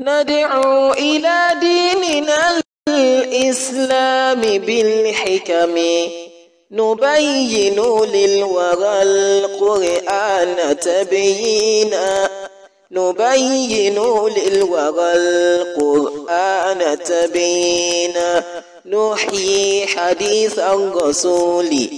ندعو إلى ديننا الإسلام بالحكم. نبين للورى القرآن تبيينا. نبين للورى القرآن تبيينا. نحيي حديث الرسول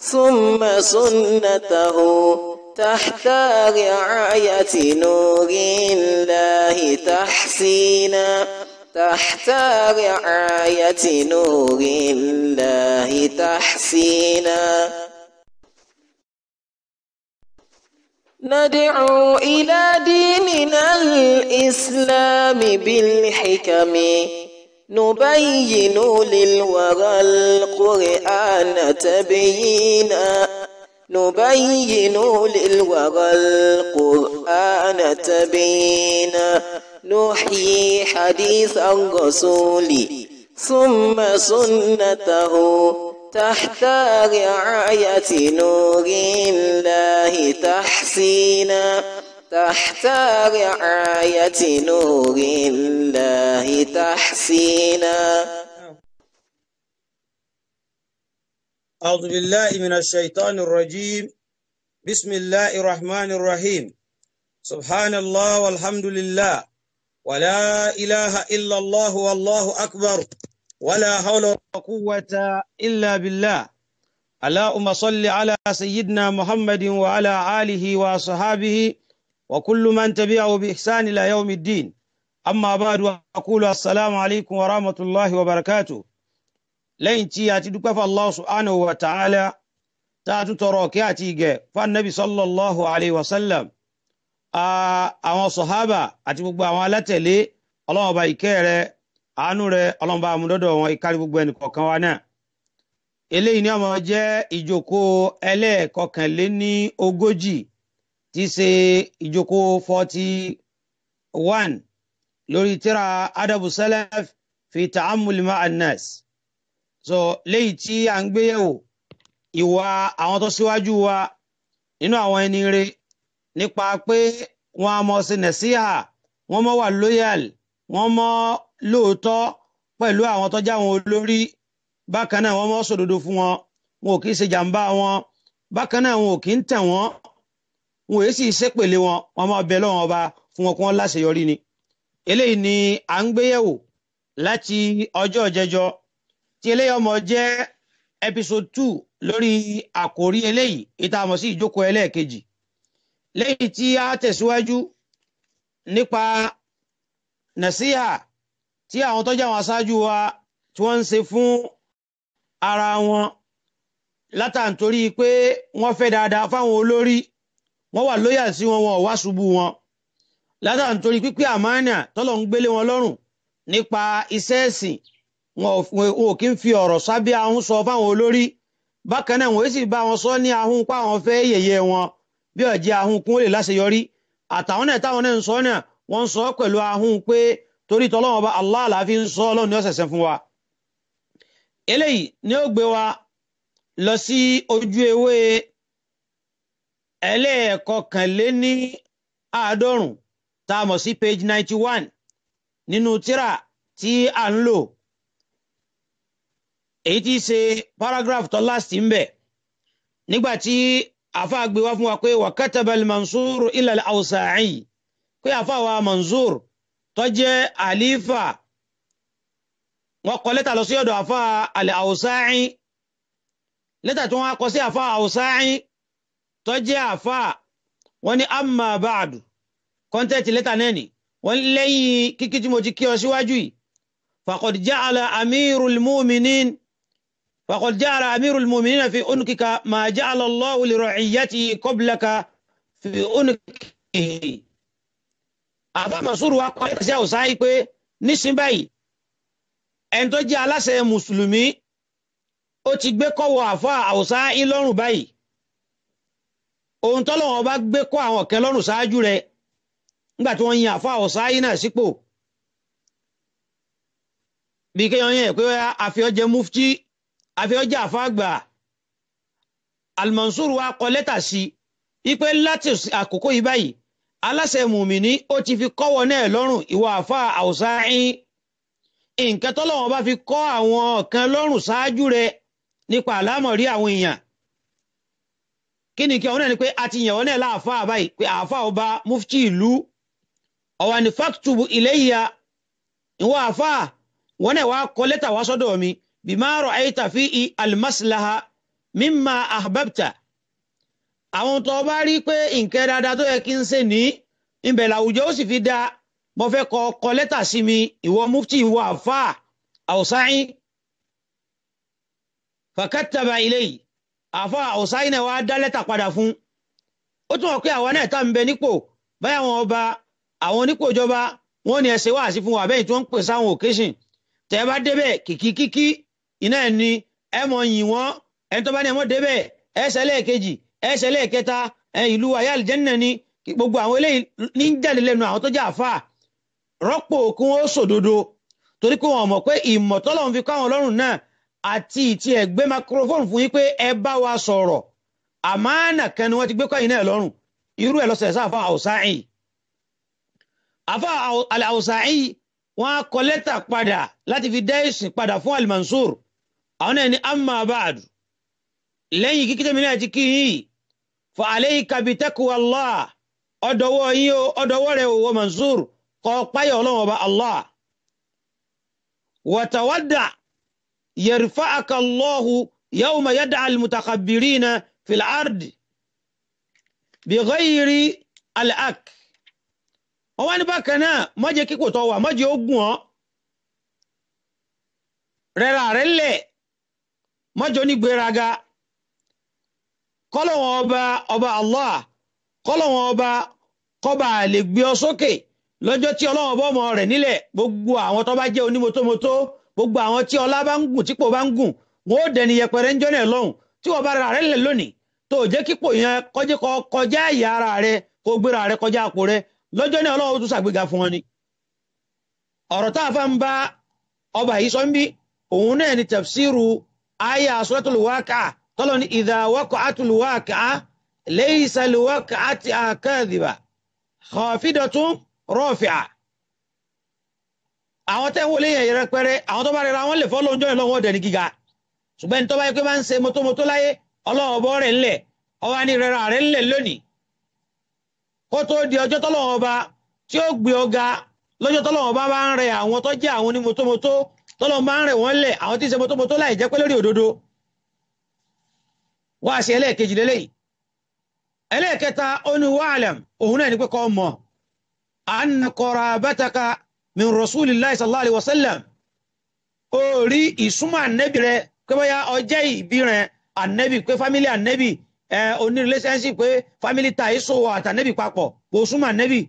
ثم سنته. تحت رعاية نور الله تحسينا. تحت رعاية نور الله تحسينا. ندعو إلى ديننا الإسلام بالحكم. نبين للورى القرآن تبيينا. نبين للورى القرآن تبيينا نحيي حديث الرسول ثم سنته تحت رعاية نور الله تحسينا. تحت رعاية نور الله تحسينا. أعوذ بالله من الشيطان الرجيم. بسم الله الرحمن الرحيم. سبحان الله والحمد لله. ولا إله إلا الله والله أكبر. ولا حول ولا قوة إلا بالله. اللهم صل على سيدنا محمد وعلى آله وصحابه وكل من تبعه بإحسان إلى يوم الدين. أما بعد وأقول السلام عليكم ورحمة الله وبركاته. Lẹ́yìn tí a ti dúpẹ́ fún Allah subhanahu wa ta'ala tá a tún tọrọ kí àti ìgẹ̀ fún anabi sallallahu alayhi wa sallam. Àwọn sọ̀hábà àti gbogbo àwọn alátẹ̀lé ọlọ́mọba ìkẹ́ rẹ̀ àánú rẹ̀ ọlọ́mọba àmúdọ́dọ̀ wọn ìkárí gbogbo ẹnì kọ̀ọ̀kan wa náà. Eléyìí ni ọmọ jẹ́ ìjókòó ẹlẹ́ẹ̀kọkànléní ogójì tí ṣe ìjókòó forty one lórí tírà adabu salaf fi ta'ammul ma'an so léyìí tí a ń gbé yẹ̀wò ìwà àwọn tó síwájú wa nínú àwọn ẹni rere nípa pé wọn a mọ sí nàṣíhà wọn mọ wà loyal wọn mọ lóòótọ́ pẹ̀lú àwọn tó já wọn olórí bákan náà wọn mọ sòdodo fún wọn. Wọn ò kì í ṣe jàǹbá wọn. Bákan náà wọn ò kì í tẹ̀ wọn. Wọn ò sì ṣépèlé wọn. Wọn máa bẹ lọ́wọ́n ọba fún wọn kí wọ́n láṣeyọrí ni. Eléyìí ni à ń gbé yẹ̀wò láti ọjọ́ jẹjọ tí eléyìí ọmọ episode two lórí àkòrí eléyìí ìtààmọ̀ sí ìjókòó ẹlẹ́ẹ̀kejì. Lẹ́yìn tí a tẹ̀síwájú nípa nàṣíhà tí àwọn tó jẹ́ àwọn aṣáájú wa tí wọ́n ń ṣe fún ara wọn látàntorí pé wọ́n fẹ́ dáadáa fáwọn olórí wọ́n wà lóyà sí wọn wọn ò wá ṣubú wọn. Látàntorí pípé àmánà tọ́lọ̀ ń gbélé wọn lọ́rùn nípa iṣẹ́ ẹ̀sìn wọn ò kí ń fi ọ̀rọ̀ sábẹ́ ahun sọ fáwọn olórí. Bákan náà wọ́n sì bá wọn sọ ní ahun pa àwọn fẹ́ yẹ̀yẹ́ wọn. Bí ọ̀jẹ̀ ahun kún lè láṣeyọrí. Àtàwọn náà táwọn náà ń sọ náà wọ́n sọ pẹ̀lú ahun pé torí tọ́lọ́wọ́n bá Allah la fi ń sọ ọlọ́run ní fún wa. eléyìí ni ó gbé wa lọ sí ojú ewé ẹlẹ́ẹ̀kọkànléní àádọ́rùn tá a mọ̀ sí page ninety one nínú tírà tí a ń lò èyí tí í ṣe paragraph tó last ń bẹ. Nígbà tí àfa gbé wá fún wa pé wa kataba al-Mansur ila al-Awza'i pé àfa wa Mansur tó jẹ́ àlífà. Wọ́n kọ lẹ́tà lọ sí ọ̀dọ̀ àfa al-Awza'i lẹ́tà tí wọ́n kọ sí àfa Awza'i tó jẹ́ àfa wọ́n ní amma ba'du. Kọ́ńtẹ́ẹ̀tì lẹ́tà náà ni. Wọ́n lẹ́yìn kíkí tí mo ti kí ọ síwájú yìí. Faqad ja'ala amirul ja'ala amirul mu'minin fi unkika ma ja'ala Allahu li ra'iyyatihi qablaka fi unkihi. àbá Mansur wa kọ́ ẹ̀sẹ̀ ọ̀sá yìí pé nísìnyí báyìí ẹni tó jẹ́ aláṣẹ mùsùlùmí ó ti gbé kọ́wọ́ àfa àwòsá yìí lọ́rùn báyìí. Ohun tọ́lọ́wọ́n bá gbé kọ́ àwọn kan lọ́rùn ṣáájú rẹ̀ nígbà tí wọ́n yin àfihànjẹ àfàgbà Al-Mansur wa kọ lẹ́tà sí i pé láti àkókò yìí báyìí aláṣẹ mùmíní ó ti fi kọ́wọ́ náà lọ́rùn ìwà àfa àwùsáì nǹkan tọ́lọ́wọ́n bá fi kọ́ àwọn kan lọ́rùn ṣáájú rẹ̀ nípa àlámọ̀rí àwọn èèyàn. Kí ni kí ọ̀hún náà ni pé a ti yàn wọ́n náà láàfà báyìí pé àfà ọba mufti ìlú. Ọ̀wà ní faktubu ilayya. Ìwọ àfà wọ́n náà wá kọ lẹ́tà wá sọ́dọ̀ mi bima ra'ayta fi almaslaha mimma ahbabta. Àwọn tó bá rí pé nǹkan dáadáa tó yẹ kí n ṣe ní ibẹ̀ làwùjọ ó sì fi dá. Mo fẹ́ kọ kọ lẹ́tà sí mi ìwọ mufti ìwọ àfà àwòsáyí fakattaba ilayhi. Àfà àwòsáyí náà wá dá lẹ́tà padà fún. Ó tún wọ́n pé àwọn náà tá ń bẹ nípò. Báyà wọn ọba àwọn onípò ìjọba wọn ẹsẹ̀ wá sí fún wa bẹ́ẹ̀ tí wọ́n ń pè sáwọn occasion. Tẹ́ ẹ bá débẹ̀ kìkìkìkì iná ẹ̀ ni ẹ mọ̀ yìn wọ́n. Ẹni tó bá ní ẹ mọ̀ débẹ̀ ẹsẹ̀ lẹ́ẹ̀kejì ẹsẹ̀ lẹ́ẹ̀kẹta. Ìlú ayé àlìjẹ́nà ni. Gbogbo àwọn eléyìí ní jáde lẹ́nu àwọn tó jẹ́ àfà. Rọ́pò kí wọ́n sòdodo torí pé wọn mọ̀ pé ìmọ̀ tọ́lọ́run fi kọ́ àwọn ọlọ́run náà àti ìtì ẹ̀ gbé microphone fún yín pé ẹ bá wa sọ̀rọ̀. Àmánà kan ni wọ́n ti gbé kọ́ náà lọ́rùn. Irú ẹ̀ lọ́sẹ̀ sáà fún àfà àwòsáì wọ́n á kọ lẹ́tà padà láti fi dá ìsìn padà fún alimansur àwọn ní amma ba'du lẹ́yìn kíkí tẹ́mi náà ti kí yìí fa alayka bi taqwallah. Ọdọwọ́ yín o ọdọwọ́ rẹ̀ o mansur kọ́ páyọ̀ ọlọ́run ọba allah. Wa tawadda yarfa'aka allahu yawma yad'a almutakabbirina fil ardi bi ghayri wá ní bákan náà mọ́jẹ́ kíkò tọ́ wà mọ́jẹ́ ogun ọ́. Rẹ̀ra rẹ̀ lẹ̀ mọ́jẹ́ onígbéraga kọ́lọ́wọ́n ọba ọba allah kọ́lọ́wọ́n ọba kọ́ba lè gbé ọ sókè. Lọ́jọ́ tí ọlọ́wọ́n bọ́ ọmọ rẹ̀ nílẹ̀ gbogbo àwọn tó bá jẹ́ onímọ́tómọ́tó gbogbo àwọn tí ọlá bá ń gùn típò bá ń gùn wọn ó dẹni yẹpẹrẹ ń jọ́nà lọ́hùn. Tí wọ́n bá ra rẹ̀ lẹ̀ lónìí tó jẹ́ kípò yẹn kọjá kọjá àyà ara rẹ̀ kó gbéra rẹ̀ kọjá àpò rẹ̀ lọ́jọ́ náà ọlọ́wọ́ tún ṣàgbéga fún wọn ni. ọ̀rọ̀ tá a fà ń bá ọba yìí sọ ń bí òun náà ni tafsiru aya suratul waqi'a tọ́lọ́ ní idha waqa'atul waqi'a laysa liwaqa'atiha kadhiba khafidatun rafi'a. àwọn tẹ́ wọlé yẹn yẹrẹpẹrẹ àwọn tó bá rẹra wọn lè fọ́ lóúnjọ́ yẹn lọ́wọ́ dẹni gíga. Ṣùgbọ́n ní tó bá yẹ pé máa ń ṣe mọ́tómọ́tó láyé ọlọ́wọ́ bọ́ rẹ̀ ńlẹ̀ ọwọ́ ní rẹra rẹ̀ ńlẹ̀ lónìí. Kó tó di ọjọ́ tọ́lọ́wọ́ ọba tí ó gbé ọga lọ́jọ́ tọ́lọ́wọ́ ọba bá ń rẹ àwọn tó jẹ́ àwọn onímọ́tómọ́tó tọ́lọ́wọ́ bá ń rẹ wọ́n lẹ̀ àwọn tí ń ṣe mọ́tómọ́tó láì jẹ́ pé lórí òdodo. Wá sí ẹlẹ́ẹ̀kejì lélẹ́yìí. Ẹlẹ́ẹ̀kẹta ní wa'lam òun náà ní pé kọ́ mọ̀. Anna qarabataka min rasulillahi sallallahu alaihi wasallam. Ó rí ìsúnmọ́ ànẹ́bì rẹ pé bóyá ọjẹ́ ìbí rẹ ànẹ́bì pé fámílì ànẹ́bì ẹ oní relationship pé fámílì ta èso àtànẹ́bì papọ̀ kò súnmọ́ ànẹ́bì.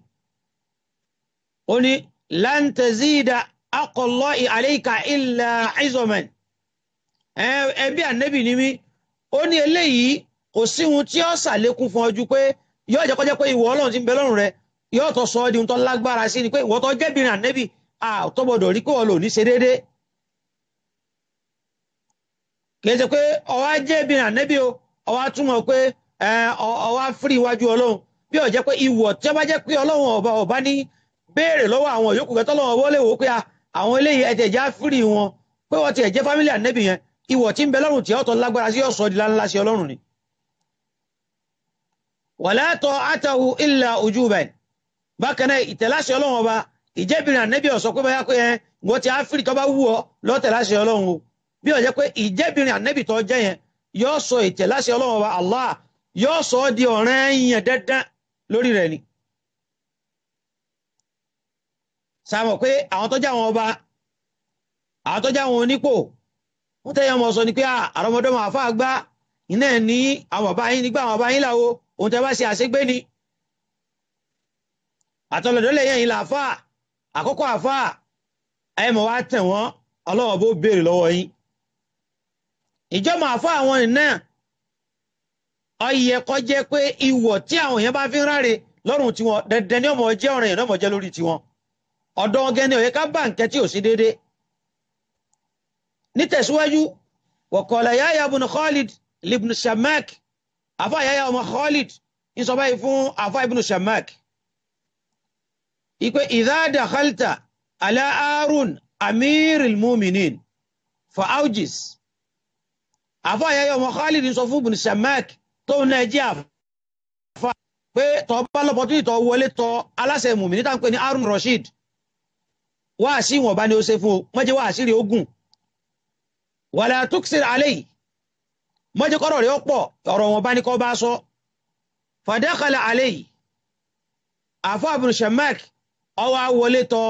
Ó ní aqallahi alayka illa izoman. Ẹbí ànẹ́bì ni mí. Ó ní eléyìí kò sí ohun tí ó ṣàlékún fún ọjú pé yóò jẹ́ kọjá pé ìwọ ọlọ́run ti ń bẹ lọ́rùn rẹ yóò tó sọ ọ́ di ohun tó lágbára sí ni pé ìwọ tó jẹ́bìnrin ànẹ́bì àtọ́gbọ́dọ̀ rí pé lò ní ṣe déédéé kìí ṣe pé ọwá jẹ́ ìbìnrin ànẹ́bí o ọwá túmọ̀ pé ọwá fírí iwájú ọlọ́run. Bí ó pé ìwọ̀ tí ó bá jẹ́ pé ọlọ́run ọba ọba ní béèrè lọ́wọ́ àwọn yòókù kẹtọ́ lọ́wọ́ wọlé wò pé àwọn eléyìí ẹ̀jẹ̀ já fírí wọn pé wọ́n ti ẹ̀jẹ̀ fámílì ànẹ́bí yẹn ìwọ̀ tí ń bẹ lọ́rùn tí ó tọ́ lágbára sí ọ̀sọ́ di láńlá sí ọlọ́run ni. wala ta'atahu illa ujuban bákan náà ìtẹ̀láṣẹ ọlọ́run ọba ìjẹ́bìnrin ànẹ́bí ó sọ pé báyà pé wọ́n ti áfírí tó bá wù ọ́ lọ́tẹ̀láṣẹ ọlọ́run o bí ó pé ìjẹ́bìnrin ànẹ́bì tó jẹ́ yẹn yóò sọ ìtẹ̀láṣẹ ọlọ́run ọba Allah yóò sọ ọ́ di ọ̀ràn yẹn dandan lórí rẹ̀ ni. Sáàmọ̀ pé àwọn tó jẹ́ àwọn ọba àwọn tó jẹ́ àwọn onípò wọ́n tẹ́yẹ ọmọ sọ ni pé àrọ́mọdọ́mọ àfa àgbá iná ẹ̀ ní àwọn bàbá yín nígbà àwọn bàbá yín làwo òun tẹ́ bá ṣe àṣegbé ni. àtọ̀lọ̀dọ́lẹ̀ yẹn yìí làáfà àkọ́kọ́ àfà ẹ̀ mọ̀ wá tẹ̀ wọ́n ọlọ́wọ́ bó béèrè lọ́wọ́ yín ìjọba àfọ àwọn iná ọyẹ kó jẹ́ pé ìwọ̀ tí àwọn èèyàn bá fi ń ráre lọ́rùn tiwọn dandan ní ọmọ jẹ́ ọ̀ràn èèyàn náà mọ̀ jẹ́ lórí tiwọn ọ̀dọ̀ ọgẹ́ ni yẹ ká bá nǹkan tí ò sí déédé. Nítẹ̀síwájú wọ̀kọ̀ọ̀lá yáyà ibn Khalid ibn Shamak àfa yáyà ọmọ Khalid ń sọ báyìí fún àfa ibn Shamak ipe idha dakhalta ala Harun amiril mu'minin. Fa aujis àfa àyẹyẹ ọmọ Khalid sọ fún ibn Shamak tóun náà jẹ́ àfa pé tọ́ bá lọ́pọ̀ tó ìtọ́ wọlé tọ́ aláṣẹ mùmí níta ń pè ní Harun Rashid wá sí wọn bá ní ó ṣe fún o mọ́jẹ́ wá àṣírí ogun wala tuksir alayhi. Mọ́jẹ́ kọ́rọ̀ rẹ̀ ó pọ̀. Ọ̀rọ̀ wọn bá ní kọ́ bá sọ. Fadakhala alayhi. Àfa ibn Shamak ọwọ́ wọlé tọ́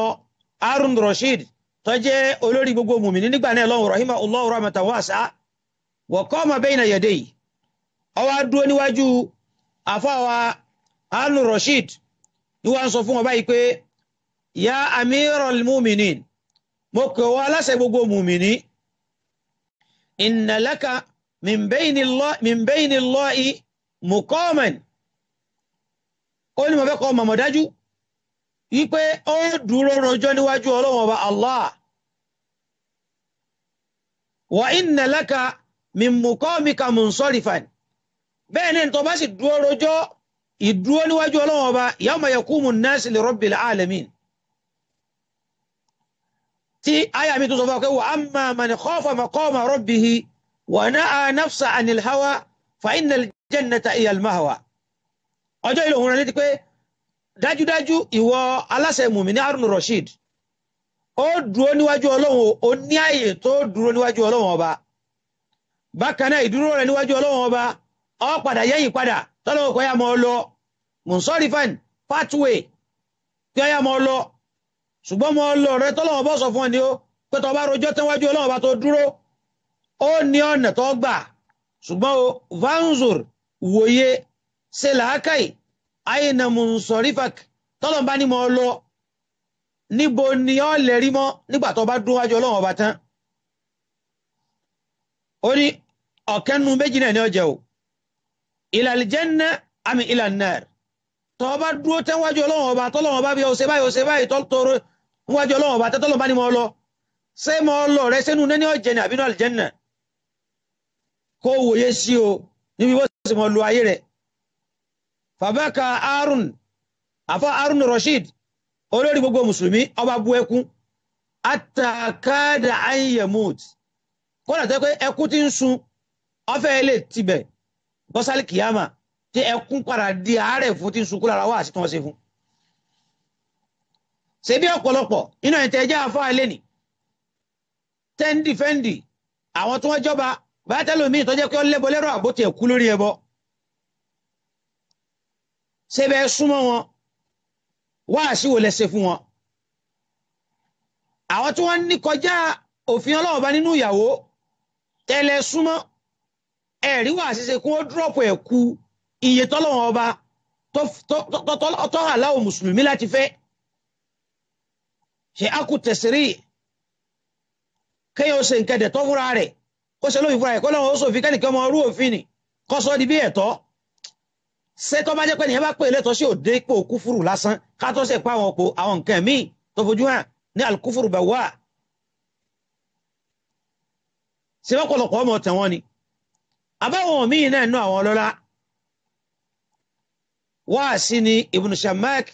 Harun Rashid tó jẹ́ olórí gbogbo mùmí nígbà náà lọ́wọ́ rahimahullahu rahmatan wasi'a. Wa qama bayna yadayhi. Ọwá dúró níwájú àfáwà Harun Rashid. Ní wọ́n sọ fún wọn báyìí pé ya amiral muminin mo kọ̀ wá aláṣẹ gbogbo mùmìnì inna laka min bayni Allahi muqaman. Ó ní mo fẹ́ kọ́ mọ̀mọ̀ dájú wípé ó dúró rọjọ́ níwájú Ọlọ́run ọba Allah. Wa inna laka min muqamika munsarifan. Bẹ́ẹ̀ ní tó bá sì dúró rojọ́ ìdúró níwájú ọlọ́wọ́ ọba yawma yaqumu an-nas li rabbil alamin tí àyà mi tó sọ fún ọkẹ́ wa amma man khafa maqama rabbihi wa na'a nafsa anil hawa fa innal jannata hiya al-mahwa ọjọ́ ìlú òun rẹ̀ létí pé dájúdájú ìwọ aláṣẹ mùmíní Harun Rashid ó dúró níwájú ọlọ́wọ́ ó ní àyè tó dúró níwájú ọlọ́wọ́ ọba. Bákan náà ìdúró rẹ̀ níwájú ọlọ́wọ́ ọba ọ padà yẹ́yìn padà tọ́lọ́wọ́ kọ́ yá mọ́ lọ. Mùsọ́rífàn pathway kí ọ yá mọ́ lọ ṣùgbọ́n mọ́ lọ rẹ tọ́lọ́wọ́ bọ́ sọ fún ọ ni ó pé tọ́ bá rojọ́ tẹ́wájú ọlọ́wọ́ bá tó dúró ó ní ọ̀nà tó gbà. Ṣùgbọ́n o vanzur wòye ṣe làákàì àyìnà mùsọ̀rífàk tọ́lọ́wọ́ bá ní mọ́ lọ níbo ni ọ lè rí mọ́ nígbà tó bá dún wájú ọlọ́wọ́ bá tán? Ó ní ọ̀kẹ́nu méjì náà ni ọ jẹ́ o. Ìlàlìjẹ́nà àmì ìlànàr tó bá dúró tẹ́ wájú ọlọ́wọ́ ọba tọ́lọ́wọ́ bá bí ọ báyìí ọ ṣe báyìí tọ́rọ wájú ọlọ́wọ́ ọba tẹ́tọ́lọ́ bá ní mọ́ lọ. Ṣé mọ́ lọ rẹ sínú nẹ́ni ọ̀jẹ̀ ní àbínú àlìjẹ́nà kó wòye sí o níbi bó ṣe mọ́ lu ayé rẹ̀. Fàbákà Harun àfa Harun Rashid olórí gbogbo mùsùlùmí ọba bu ẹkún. Àtàkádà ayémut kọ́nà tẹ́ pé ẹkún ti ń sun ọfẹ́ ilé tibẹ̀ bọ́sálì kìyàmà tí ẹkún padà di àárẹ̀ fún tí ń sunkún lára wá àti tí wọ́n ṣe fún. Ṣe bí ọ̀pọ̀lọpọ̀ inú ẹ̀ tẹ́já afọ́ alẹ́ nì tẹ́ndì fẹ́ndì àwọn tí wọ́n jọba báyà tẹ́lẹ̀ omi ìtọ́jẹ́ pé ó lẹ́bọ lẹ́rọ àbó tiẹ̀ kú lórí ẹbọ. ṣé bẹ́ẹ̀ súnmọ́ wọn wá àṣìwò lẹ́sẹ̀ fún wọn. àwọn tí wọ́n ní kọjá òfin ọlọ́wọ́ bá nínú ìyàwó tẹ́lẹ̀ súnmọ́ ẹ̀rí wà ṣíṣe kún ó dúrọ́pù ẹ̀ ku iye tọ́lọ́wọ́n ọba tó aláwọ̀ mùsùlùmí láti fẹ́ ṣe ákù tẹ̀sírí kéèyàn ó ṣe nǹkan ẹ̀dẹ̀ tó fúnra rẹ̀. Kó ṣe lóyìn fúnra rẹ̀. Lọ́wọ́ ó sòfin kẹ́nìkan ọmọ orú òfin ni. Kó sọ di bí ẹ̀tọ́. Ṣé tó bá jẹ́ pé nìyẹn bá pè lẹ́tọ́ sí òde ipò kúfùrù lásán ká tó ṣe pa àwọn òpó àwọn nǹkan míì tó fojú hàn ní alukúfùrù bẹ̀ wá ṣe lọ́pọ̀lọpọ̀ ọmọ tẹ̀wọ́n ni? Àbáwọn míì náà nú àwọn ọlọ́lá. Wá sí ni Ibn Shamak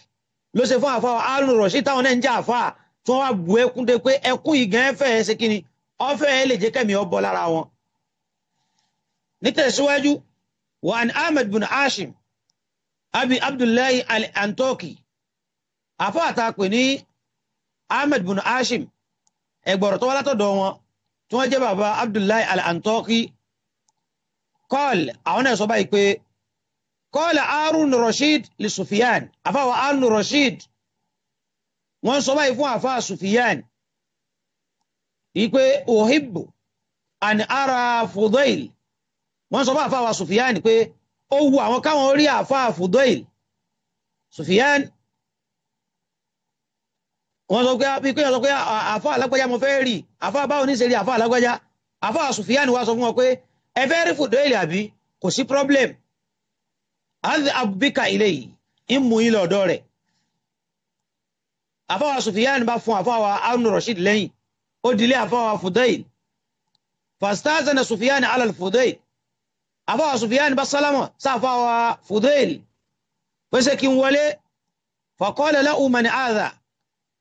ló ṣe fún Harun Rashid táwọn náà ń jẹ́ àfáà tí wọ́n wá bu ẹkún dé pé ẹkún yìí gan fẹ́ ṣe kí ni? Ọfẹ́ lè jẹ́ kẹ́mi ọ lára wọn. nítẹ̀síwájú wa ahmed bin Ashim, abi abdullahi al-antoki. Àfọ́ àtàpè ní ahmed bin Ashim, ẹgbọ̀rọ̀ tó wá látọ̀dọ̀ wọn tí wọ́n jẹ́ bàbá abdullahi al-antoki. Kọ́ọ̀l àwọn náà sọ báyìí pé kọ́ọ̀l arun rashid li sufiyan àfáwọn arun rashid wọ́n sọ báyìí fún àfáà Sufyan wípé ohibbo and ara Fudail wọ́n sọ bá àfáà wa Sufyan pé ó wu àwọn káwọn rí àfáà Fudail Sufyan wọ́n sọ pé pípé sọ pé àfáà alágbájá mo fẹ́ rí. Àfáà báwo ní ṣe rí àfáà alágbájá? Àfáà Sufyan wa sọ fún wọn pé ẹ fẹ́ rí Fudail àbí? Kò sí problem. Adh abubika ilé yìí ń mú yín lọ́dọ̀ rẹ̀ àfáwà Sufyan bá fún àfáwà Harun Rashid lẹ́yìn. Ó dilé àfáwà Fudail. Fastazana Sufyan ala Fudail àfáwà Sufyan bá sálámà sáfáwà Fudail. Pèsè kí n wọlé. Faqala lahu man hadha.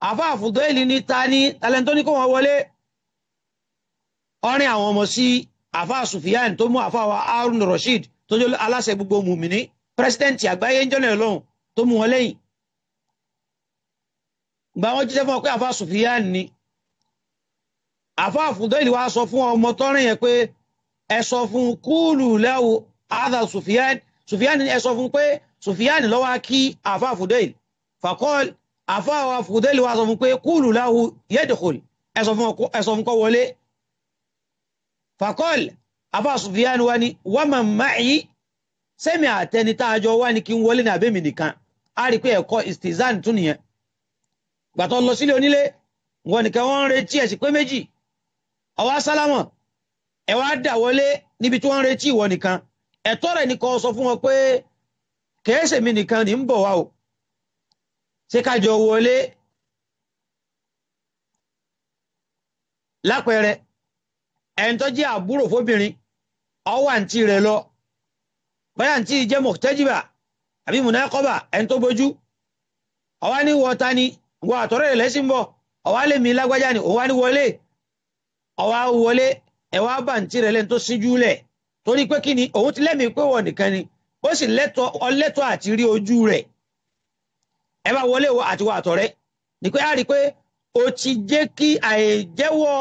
Àfa Fudaili ní ta ní talẹ́ntọ́ ní kó wọn wọlé. Ọrin àwọn ọmọ sí àfa Sufyan tó mú àfa wa Harun Rashid tó jẹ́ aláṣẹ gbogbo mùmíní pírẹsidẹ́ǹtì àgbáyé ń jọ́nà lọ́hùn tó mú wọn lẹ́yìn gba wọn jíṣẹ́ fún ọ pé àfa Sufyan ni. Àfa Fudaili wa sọ fún ọmọ tọ́rin yẹn pé ẹ sọ fún kúlù lahu hadha Sufyan. Sufyan ẹ sọ fún pé Sufyan ló wá kí àfa Fudaili faqal àfa Fudaili wa sọ fún pé kúlù lahu yadkhul. Ẹ sọ fún kó wọlé. Faqal àfa Sufyan wa ni wa man ma'i sẹ́mi àtẹni tá a jọ wá ní kí n wọlé ní abẹ́mi nìkan. A rí pé ẹ̀kọ́ istizan tún nìyẹn gbàtọ́ lọ sílé onílé wọn nìkan wọ́n ń retí ẹ̀sìn pé méjì. Ọwọ́ sálámọ̀. Ẹ wá dà wọlé níbi tí wọ́n ń retí ìwọ nìkan. Ẹ̀tọ́ rẹ̀ nìkan sọ fún wọn pé kèése mi nìkan ní ń bọ̀ wá o. Ṣé ká wọlé? Lápẹẹrẹ ẹni tó jẹ́ àbúrò fóbìnrin ọwọ́ àǹtí rẹ̀ lọ. Báyà àǹtí jẹ́ mọ̀tẹ́jìbà àbí mùnákọ́bà ẹni tó bójú. Ọwá ní wọ́ta ni wọ àtọ́rẹ́ rẹ̀ lẹ́sìn bọ̀. Ọwá lè mi lágbájá ni òun wá ní wọlé. Ọwá wọlé ẹwà bá àǹtí rẹ̀ lẹ́ni tó síjú lẹ̀. Torí pé kí ni òun ti lẹ́mìí pé wọ́n nìkan ni. Ó sì lẹ́tọ̀ àti rí ojú rẹ̀. Ẹ bá wọlé wọ àtiwọ́ àtọ́rẹ́. Ni pé a rí pé o ti jẹ́ kí àìjẹ́wọ́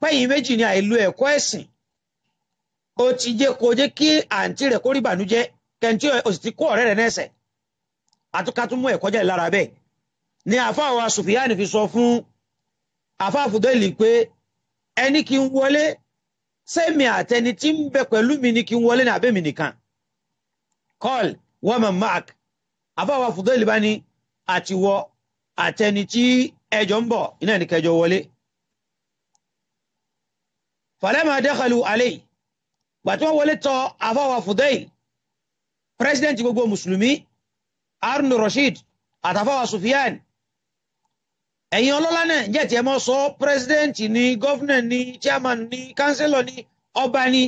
pẹ́yìn méjì ni àìlo ẹ̀kọ́ ẹ̀sìn. Ó ti jẹ́ kó jẹ́ kí àǹtí rẹ̀ kó rí ìbànújẹ́. Kẹ́ntì sì ti kó ọ̀rẹ́ rẹ̀ nẹ́sẹ̀ àtúkàtún mú ẹ̀kọ́ jáde lára bẹ́ẹ̀. Ni àfáà wa fi sọ fún àfáà pé ẹni kí n wọlé sẹ́mi àtẹni tí ń bẹ pẹ̀lú mi ni kí n wọlé ní abẹ́mi nìkan? Kọ́l wọ́mọ̀ mark àfáà wa bá ní àtiwọ́ àtẹni tí ẹjọ́ ń bọ̀ iná ní kẹjọ wọlé. Falama dakhalu alayhi. Gbàtí wọ́n wọlé tọ̀ àfáwà Fudail president gbogbo mùsùlùmí Harun Rashid àtàfáwà Sufyan. Ẹ̀yin ọlọ́lá náà jẹ́ tí ẹ mọ́ sọ president ní governor ní chairman ní councillor ní ọba ní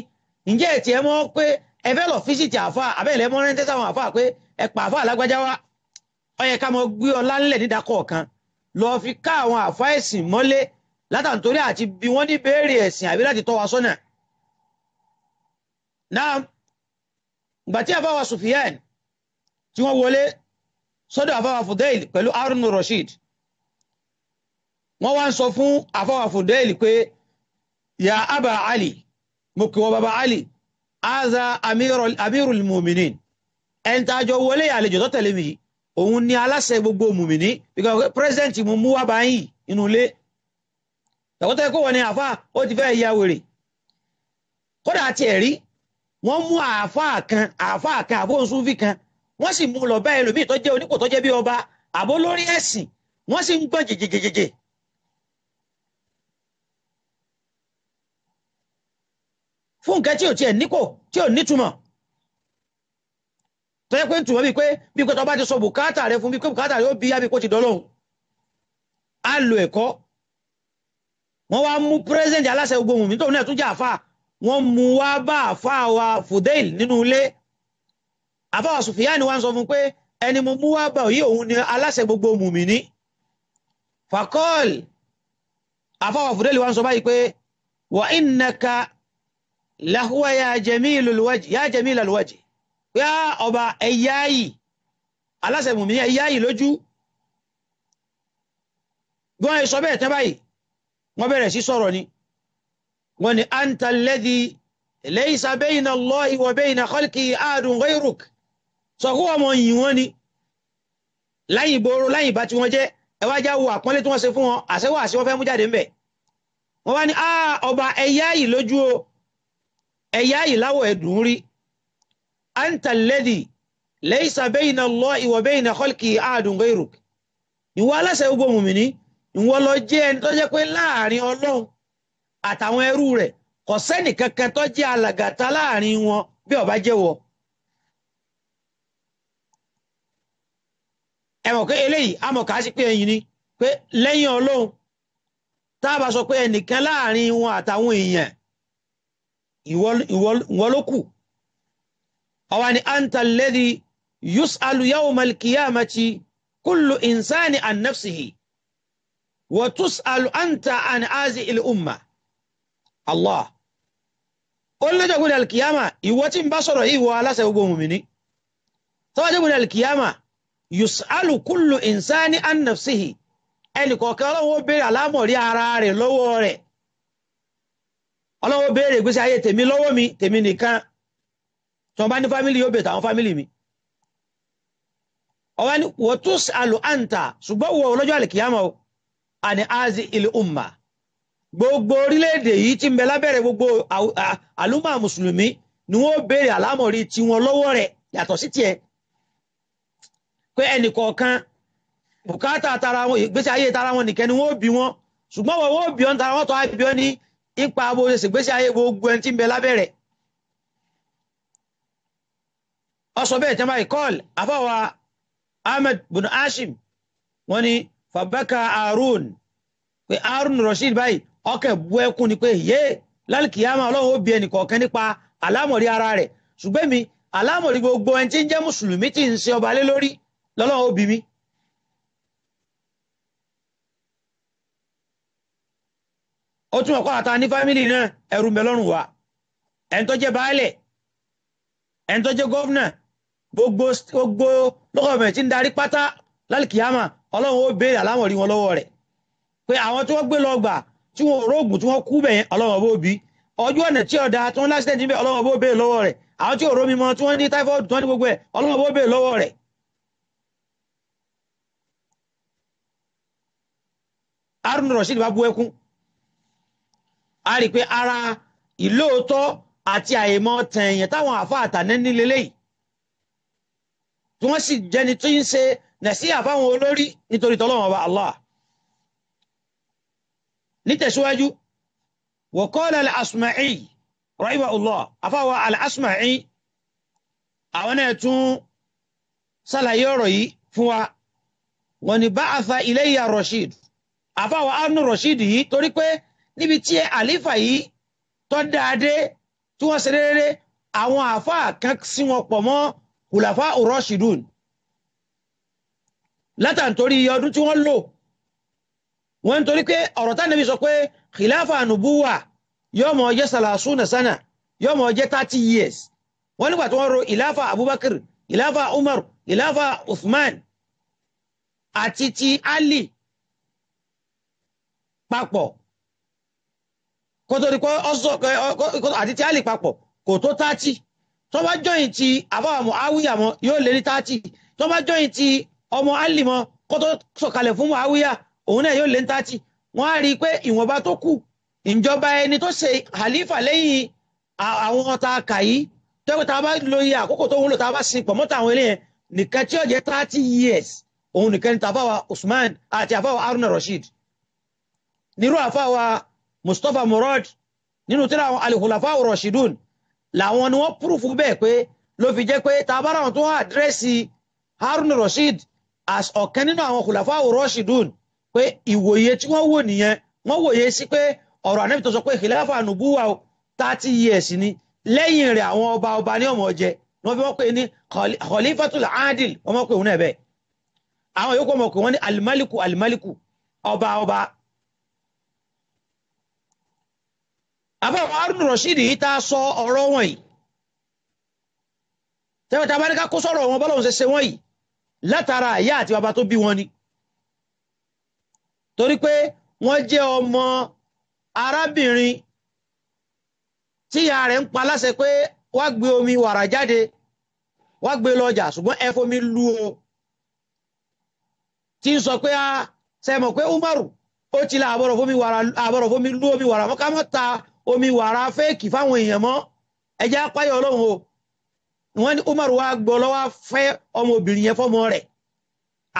ǹjẹ́ tí ẹ mọ́ pé ẹ fẹ́ lọ fíṣítì àfà abẹ́lẹ̀ mọ́ rẹ́ńtẹ́ sáwọn àfà pé ẹ pa àfà alágbájá wa ó yẹ ká mọ gbé ọlá ńlẹ̀ nídàkọ̀ọ̀kan lọ fi ká àwọn àfà ẹ̀sìn mọ́lé látàntorí àti bí wọ́n ní béèrè ẹ̀sìn àbí láti tọ́ wa tí wọ́n wọlé sọ́dọ̀ àfáwà Fudail pẹ̀lú Harun Rashid. Wọ́n wá ń sọ fún àfáwà Fudail pé ya Aba Ali mo kí wọ́n baba Ali aza amirul muminin. Ẹni tá a jọ wọlé àlejò tó tẹ̀lé mi òun ni aláṣẹ gbogbo mùmìnì. Because president mo mú wá báyìí inú ilé. Tàkọ́tẹ́ kó wọ́n ní àfá ó ti fẹ́ ya wèrè. Kódà àti ẹ̀rí wọ́n mú àáfàá kan àáfàá kan àbó nsúfì kan wọ́n sì mú lọ bá ẹlòmíì tó jẹ́ onípò tó jẹ́ bí ọba. Àbó lórí ẹ̀sìn wọ́n sì ń gbọ́n jèjèjèjèjè. fún nǹkan tí ò tiẹ̀ nípò tí ò nítumọ̀. Tó yẹ pé ń túmọ̀ bíi pé bíi pé tó bá ti sọ bùkátà rẹ fún bíi pé bùkátà rẹ ó bí yá bíi kó ti dọ́lọ́hùn. Á lo ẹ̀kọ́. Wọ́n wá mú pírẹ́sẹ̀ntì aláṣẹ gbogbo wùmí tóun náà tún jẹ́ àfáà. Wọ́n mú wá bá àfáà wa Fudail nínú ilé àfáà Sufyan wá ń sọ fún pé ẹni mo mú wá bá òyí òun ni aláṣẹ gbogbo mùmíní fakọ́ọ̀l àfáà wa Fudail wá ń sọ báyìí pé wa ya jamilul wajhi ya jamilul wajhi pé ọba ẹ̀yá yìí. Aláṣẹ mùmíní ẹ̀yá yìí lójú. Bí wọ́n sọ bẹ́ẹ̀ tẹ́ báyìí wọ́n bẹ̀rẹ̀ sí sọ̀rọ̀ ni. Wọ́n ni anta alladhi laysa bayna Allahi wa bayna khalqihi ahadun ghayruk sọ kó wọ́n mọ̀ yìí wọ́n ni? Láyìn ìgboro láyìn ìbá tí wọ́n jẹ́ ẹwà já wo àpọ́nlé tí wọ́n ṣe fún wọn àṣẹwà àṣẹ wọ́n fẹ́ mú jáde ń bẹ̀. Wọ́n wá ní a ọba ẹ̀yà yìí lójú o. Ẹ̀yà yìí láwọ̀ ẹ̀dùn rí. Anta alladhi laysa bayna Allahi wa bayna khalqihi ahadun ghayruk. Ìwọ aláṣẹ gbogbo mùmìnì ìwọ lọ jẹ́ ẹni tó jẹ́ pé láàárín Ọlọ́run àtàwọn ẹrú rẹ̀ kò kankan tó jẹ́ alàgàtà láàárín wọn bí bá jẹ́wọ́ ẹ mọ̀ pé eléyìí a mọ̀ ká sí pé ẹ̀yin ni pé lẹ́yìn Ọlọ́run tá a bá sọ pé ẹnìkan láàárín wọn àtàwọn èèyàn ìwọ ló kù. Ọwọ́ ni anta alladhi yus'alu yawmal qiyamati kullu insani an nafsihi wa tus'alu anta an azi il umma. Allah. Ó lọ́jọ́ gbọ́dọ̀ alkiyama ìwọ tí ń bá sọ̀rọ̀ yìí wọ aláṣẹ gbogbo mùmìnì tọ́jọ́ gbọ́dọ̀ alkiyama yus'alu kullu insani an nafsihi. Ẹnì kọ̀ọ̀kan ọlọ́run ó béèrè àlámọ̀rí ara rẹ̀ lọ́wọ́ rẹ̀. Ó béèrè ìgbésí ayé tèmi lọ́wọ́ mi tèmi nìkan. Tí wọ́n bá ní fámìlì yóò bèèrè àwọn fámìlì mi. Ọwọ́ ni wọ́n tún àlù àǹtà ṣùgbọ́n wọ ọlọ́jọ́ àlìkìyàmọ̀ àni azi ilẹ̀ umma. Gbogbo orílẹ̀-èdè yìí tí ń bẹ lábẹ́rẹ̀ gbogbo àlùmọ̀ mùsùlùmí ni wọ́n béèrè àlámọ̀rí tiwọn lọ́wọ́ rẹ̀. Yàtọ̀ sí tiẹ̀ pé ẹnì kọ̀ọ̀kan bùkátà tara wọn ìgbésí ayé tara wọn nìkan ni wọ́n bí wọn. Ṣùgbọ́n wọ́n wọ́n bí wọn tara wọn tó á bí wọn ní ipa bó ṣe ṣègbésí ayé gbogbo ẹni tí ń bẹ lábẹ́rẹ̀ ọsọ bẹ́ẹ̀ tẹ́ máa kọ́ọ̀l àfọwà ahmed bin hashim. Wọ́n ní fàbákà harun. Pé harun rashid báyìí ọkẹ̀ bu ẹkún ni pé yé lálùkìyàmà ọlọ́run ó bí ẹnì kọ̀ọ̀kan nípa àlámọ̀rí ara rẹ̀. Ṣùgbọ́n mi gbogbo ẹni tí ń jẹ́ mùsùlùmí tí ń ṣe ọba lórí lọ́lọ́run ó bí mi. ó túnmọ̀ kọ́ àta ní fámìlì náà ẹrù mbẹ lọ́rùn wa ẹni tó jẹ́ baálẹ̀ ẹni tó jẹ́ gọ́fúnà gbogbo gbogbo lọ́kọ̀ọ̀mẹ̀ tí ń darí pátá lálùkìyàmà ọlọ́run ó béèrè àlámọ̀rí wọn lọ́wọ́ rẹ̀ pé àwọn tí wọ́n gbé lọ gbà tí wọ́n rógùn tí wọ́n kú bẹ̀yẹn ọlọ́run ọbọ̀ bí ọjọ́ ọ̀nà tí ọ̀dà tí wọ́n lásìtẹ̀ níbẹ̀ ọlọ́run ọbọ̀ béèrè lọ́wọ́ rẹ̀ àwọn tí òró mímọ́ tí wọ́n ní táífọ́ọ̀dù tí wọ́n ní gbogbo ẹ̀ ọlọ́run ọbọ̀ béèrè lọ́wọ́ rẹ̀. Harun Rashid bá bú ẹkún. A rí i pé ara ìlóòótọ́ àti àìmọ̀ tẹ̀yìn táwọn àfa àtànẹ́ nílé lẹ́yìn tí wọ́n sì jẹni tí ń ṣe nàṣíyà fáwọn olórí nítorí tọ́lọ́wọ́n ọba Allah. Nítẹ̀síwájú wa qala al-Asma'i rahimahullah al-Asma'i àwọn náà tún sálàyé ọ̀rọ̀ yìí fún wa. Wọ́n ní ba'atha ilayya Rashid afáwa arnu Rashid yìí torí pé níbi tí àlífà yìí tọ́ dáadé tí wọ́n ṣe rere àwọn àfáà kan sí wọn pọ̀ mọ́ hùlàfà urashidun látàntorí ọdún tí wọ́n lò wọ́n ń torí pé ọ̀rọ̀ tá nàbí sọ pé khilafa nubuwa yóò mọ̀ jẹ́ salasuna sana yóò mọ̀ jẹ́ thirty years. Wọ́n nígbà tí wọ́n ro ìláfà abubakar ìláfà umar ìláfà uthman àti ti ali papọ̀. Kótó ni kó ọsọ àti ti ali papọ̀ kò tó thirty. Tó bá jọyìn ti àbáwá muawiya mọ́ yóò lé ní thirty. Tó bá jọyìn ti ọmọ ali mọ́ kótó sọ̀kalẹ̀ fún muawiya òun náà yóò lé ní thirty. Wọ́n á rí i pé ìwọ̀nba tó kù ìjọba ẹni tó ṣe halifa lẹ́yìn àwọn ọ̀tá kàyí tó yẹ kó tá a bá lo iye àkókò tó wúlò tá a bá sin pọ̀ mọ́tò àwọn eléyẹn nìkan tí ó jẹ́ thirty years òun nìkan ní tàfáwà usman àti àfáwà haruna rasheed nírú àfáwà mustapha murad nínú tí àwọn alihulafa rashidun làwọn ni wọ́n púrúfù bẹ́ẹ̀ pé ló fi jẹ́ pé tá a bá ráwọn tó wọ́n àdírẹ́sì haruna rasheed as ọ̀kan nínú àwọn khulafa rashidun pé ìwòye tí wọ́n wò nìyẹn wọ́n wòye sí pé ọ̀rọ̀ ànábì tó sọ pé khilafa nubuwa thirty years ni lẹ́yìn rẹ̀ àwọn ọba ọba ní ọmọ jẹ wọ́n fi wọ́n pè ní khalifatul adil wọ́n mọ̀ pé òun náà bẹ́ẹ̀ àwọn yòókù ọmọ pé ní alimaliku alimaliku ọba ọba. Àbáwọ̀ arúnú rọ̀ṣídì yìí tá a sọ ọ̀rọ̀ wọn yìí. Tẹ́wọ́n tá a bá ní ká kó sọ̀rọ̀ wọn bọ́lá òun ṣe ṣe wọ́n yìí. Látara ìyá àti bàbá tó bí wọn ni. Torí pé wọ́n jẹ́ ọmọ arábìnrin tíya rẹ̀ ń pa láṣẹ pé wá gbé omi wàrà jáde wá gbé lọ́jà ṣùgbọ́n ẹ fomi lu o. Tí ń sọ pé a sẹ́mọ̀ pé Umaru ó ti la àbọ̀rọ̀ fomi wàrà àbọ̀rọ̀ fomi lu omi wàrà mọ́ ká mọ́ ta omi wàrà fẹ́ẹ̀kì fáwọn èèyàn mọ́. Ẹjẹ́ apáyọ̀ ọlọ́run o. Wọ́n ní Umaru wa gbọ́ lọ́wọ́ fẹ́ ọmọbìnrin yẹn fọ́mọ rẹ̀.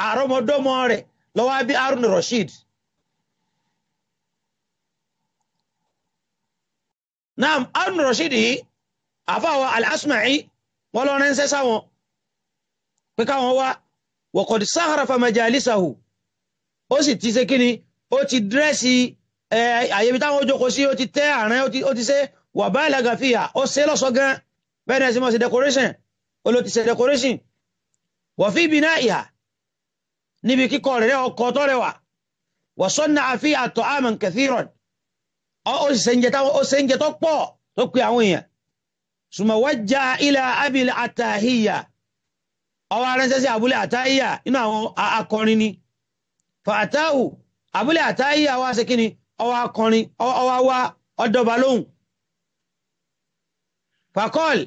Àrọ́mọdọ́mọ rẹ̀ lọ́wọ́ bí Harun Rashid. Naam Harun Rashid yìí àfáwọ̀ al-Asma'i wọ́n lọ ránṣẹ́ sáwọn. Pé káwọn wá qad saharafa majalisahu. Ó sì ti ṣe kíni ó ti dírẹ́sì àyèbí táwọn ojókòó sí ó ti tẹ́ àárín ó ti ṣe. Wa balagha fiha ó ṣe lọ́sọ̀ gan. Bẹ́ẹ̀ náà sì mọ̀ sí decoration. Ó ló ti ṣe decoration. Wa fi bina'iha níbi kíkọ́ rẹ̀ ọkọ̀ tó rẹwà. Wa sanna'a fiha ta'aman kathiran. Ó sì sẹ́ńjẹ táwọn ó sẹ́ńjẹ tó pọ̀ tó pe àwọn èèyàn. Summa wajjaha ila abil atahiyya ọwọ́ aránṣẹ́ sí abúlé àtáyà inú àwọn akọrin ni. Fàtáhù abúlé àtáyà wá ṣe kíni ọwọ́ akọrin ọwọ́ wá ọdọba lóhùn fàkọ́l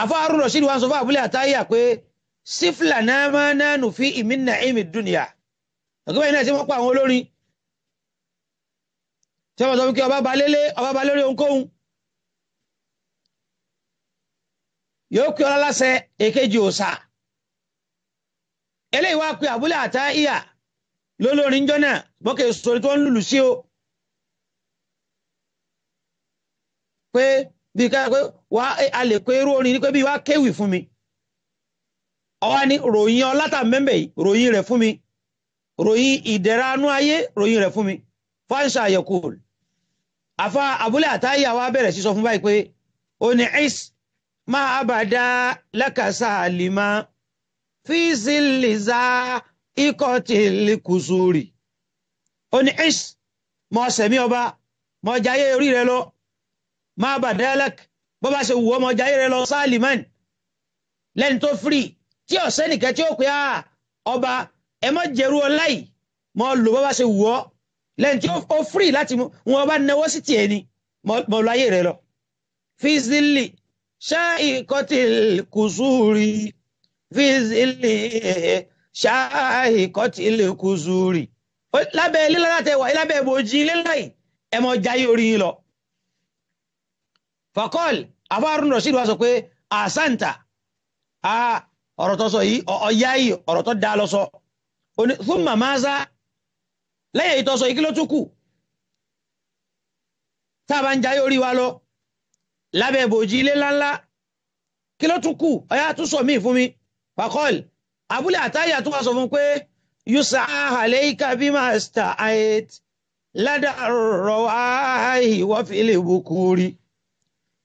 àfáàrùn rọ̀ṣídì wá sọ fún abúlé àtáyà pé sífìlà náà máa náà nù fi ìmínà ìmì dúnìyà. Ọgbẹ́ iná tí wọ́n pa àwọn olórin. Tí wọ́n sọ wípé ọba ba lélé ọba ba lórí ohunkóhun? Yóò kí ọlá láṣẹ èkejì òsà eléyìí wá pé àbúlé àtáyà lólórin jọ náà bọ́kẹ̀ sọ̀rọ̀ tó ń lùlù sí o pé bí ká pé wá a lè pé irú orin ní pé bí wá kéwì fún mi. Ọwá ní ròyìn ọlátà mẹ́mbẹ̀ yìí ròyìn rẹ̀ fún mi. Ròyìn ìdẹ̀ra anú ayé ròyìn rẹ̀ fún mi. Fáńṣà yẹkùl àfa àbúlé àtáyà wá bẹ̀rẹ̀ sí sọ fún báyìí pé ó ní is máa bàdá lákàsà lima fi ziliza ikọ̀ tìlì kùsùrì ó ní is mọ sẹ̀mí ọba mọ jayé orí rẹ lọ máa bàdá lák bó bá ṣe wù ọ́ mọ jayé rẹ lọ sálìmán lẹ́ni tó firi tí ọ̀sẹ́ nìkan tí ó pé á ọba ẹ mọ́ jẹ́rú ọlá yìí mọ́ lò bọ́ bá ṣe wù ọ́ lẹ́yìn tí ó firi láti mú wọn bá náwó sí tiẹ̀ ni mọ́ lọ ayé rẹ lọ. fizili ṣáì kọ́tìl kùsùrì fizili ṣáì kọ́tìl kùsùrì. lábẹ́ lílá láti wà lábẹ́ ìbòjì lílá yìí ẹ mọ́ jayé orí yín lọ. Fakọ́l afárún rashid wa sọ pé àsáǹtà ọ̀rọ̀ tó sọ yìí ọ̀yá yìí ọ̀rọ̀ tó dá lọ sọ. Fún màmá sá lẹ́yìn èyí tó sọ yìí ló tún kù? Tá a ń jayé orí wa lọ lábẹ́ ìbòjì ilé ńláńlá kí ló tún kù? Ọ̀yá tún sọ míì fún mi. Fakọ́l abúlé àtáyà tún wá sọ fún pé yusa alayka bima sta'ait ládàrọ̀ wáyé wọ́n fi lè bukuri